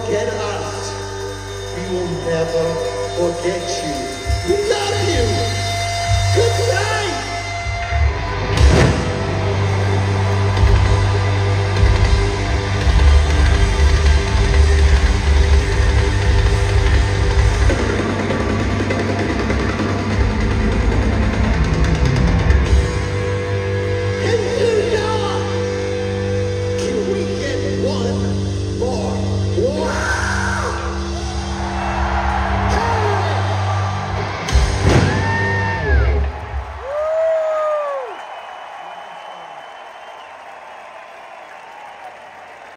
forget us, we will never forget you.